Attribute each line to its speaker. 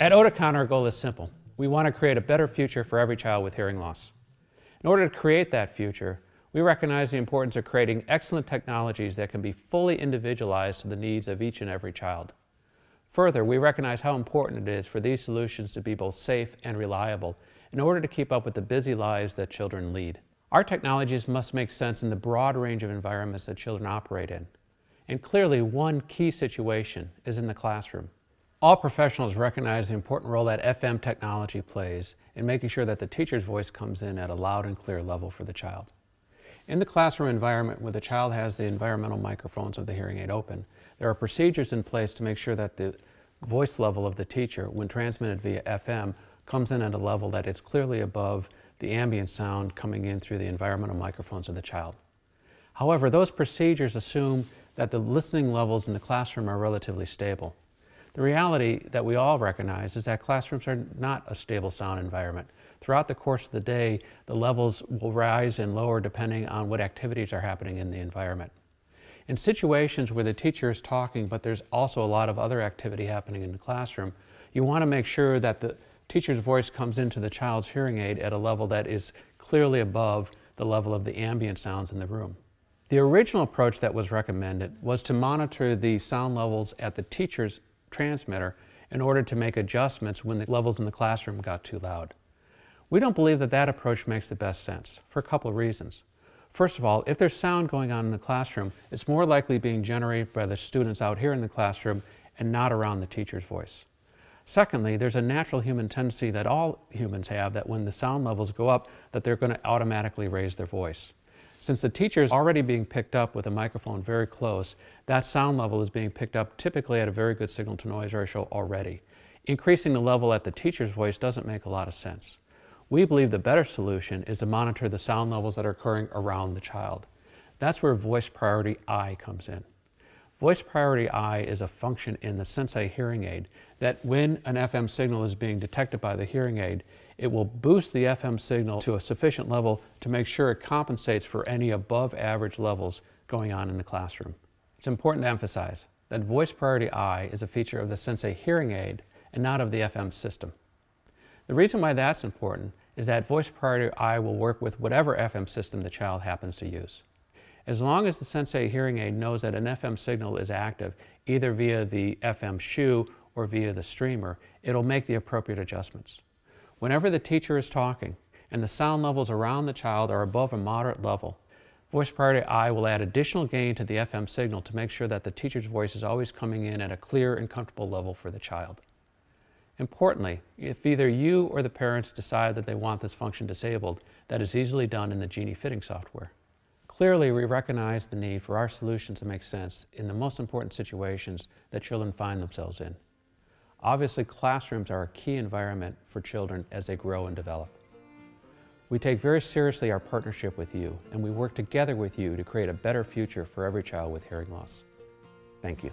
Speaker 1: At Oticon, our goal is simple. We want to create a better future for every child with hearing loss. In order to create that future, we recognize the importance of creating excellent technologies that can be fully individualized to the needs of each and every child. Further, we recognize how important it is for these solutions to be both safe and reliable in order to keep up with the busy lives that children lead. Our technologies must make sense in the broad range of environments that children operate in. And clearly, one key situation is in the classroom. All professionals recognize the important role that FM technology plays in making sure that the teacher's voice comes in at a loud and clear level for the child. In the classroom environment where the child has the environmental microphones of the hearing aid open, there are procedures in place to make sure that the voice level of the teacher, when transmitted via FM, comes in at a level that is clearly above the ambient sound coming in through the environmental microphones of the child. However, those procedures assume that the listening levels in the classroom are relatively stable. The reality that we all recognize is that classrooms are not a stable sound environment. Throughout the course of the day, the levels will rise and lower depending on what activities are happening in the environment. In situations where the teacher is talking, but there's also a lot of other activity happening in the classroom, you want to make sure that the teacher's voice comes into the child's hearing aid at a level that is clearly above the level of the ambient sounds in the room. The original approach that was recommended was to monitor the sound levels at the teacher's transmitter in order to make adjustments when the levels in the classroom got too loud. We don't believe that that approach makes the best sense for a couple of reasons. First of all, if there's sound going on in the classroom, it's more likely being generated by the students out here in the classroom and not around the teacher's voice. Secondly, there's a natural human tendency that all humans have that when the sound levels go up, that they're going to automatically raise their voice. Since the teacher is already being picked up with a microphone very close, that sound level is being picked up typically at a very good signal to noise ratio already. Increasing the level at the teacher's voice doesn't make a lot of sense. We believe the better solution is to monitor the sound levels that are occurring around the child. That's where voice priority I comes in. Voice priority I is a function in the Sensei hearing aid that when an FM signal is being detected by the hearing aid, it will boost the FM signal to a sufficient level to make sure it compensates for any above average levels going on in the classroom. It's important to emphasize that voice priority I is a feature of the Sensei hearing aid and not of the FM system. The reason why that's important is that voice priority I will work with whatever FM system the child happens to use. As long as the Sensei hearing aid knows that an FM signal is active, either via the FM shoe or via the streamer, it'll make the appropriate adjustments. Whenever the teacher is talking and the sound levels around the child are above a moderate level, Voice Priority I will add additional gain to the FM signal to make sure that the teacher's voice is always coming in at a clear and comfortable level for the child. Importantly, if either you or the parents decide that they want this function disabled, that is easily done in the Genie fitting software. Clearly, we recognize the need for our solutions to make sense in the most important situations that children find themselves in. Obviously, classrooms are a key environment for children as they grow and develop. We take very seriously our partnership with you, and we work together with you to create a better future for every child with hearing loss. Thank you.